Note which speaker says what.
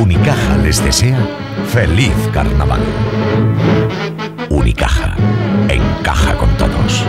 Speaker 1: Unicaja les desea feliz carnaval. Unicaja, encaja con todos.